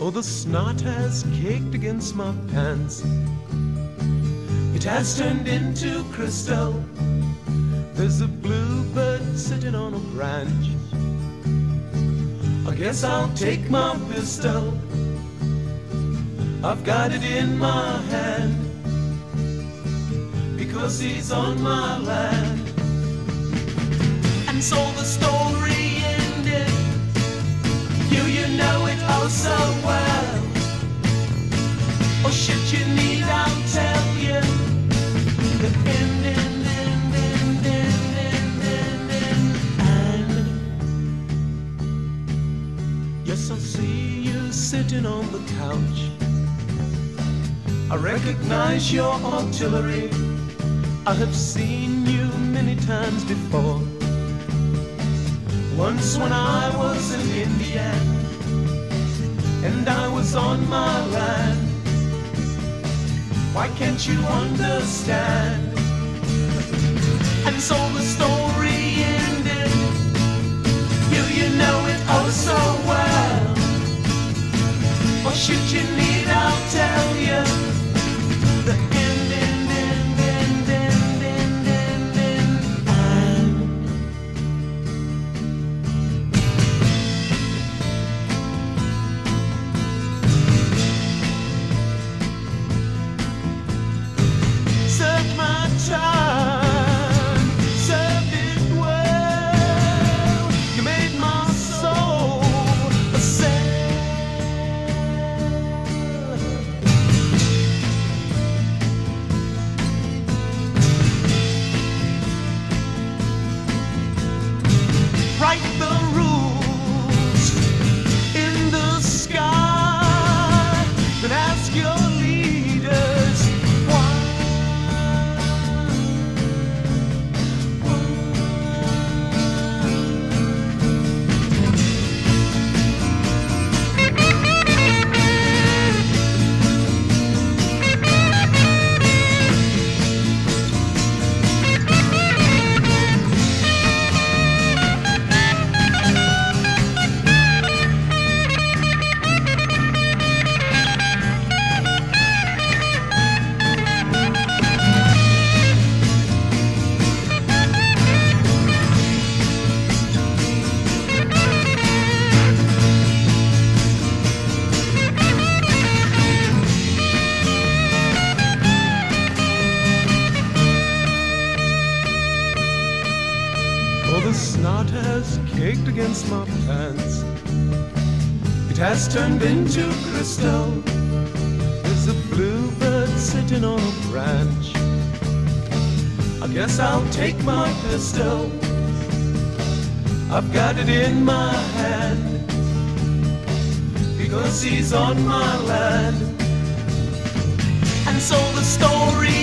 Oh, the snot has caked against my pants. It has turned into crystal. There's a bluebird sitting on a branch. I guess I'll take my pistol. I've got it in my hand because he's on my land. And so the story sitting on the couch. I recognize your artillery. I have seen you many times before. Once when I was an Indian and I was on my land. Why can't you understand? And so the story caked against my pants. It has turned into crystal. There's a bluebird sitting on a branch. I guess I'll take my pistol. I've got it in my hand because he's on my land. And so the story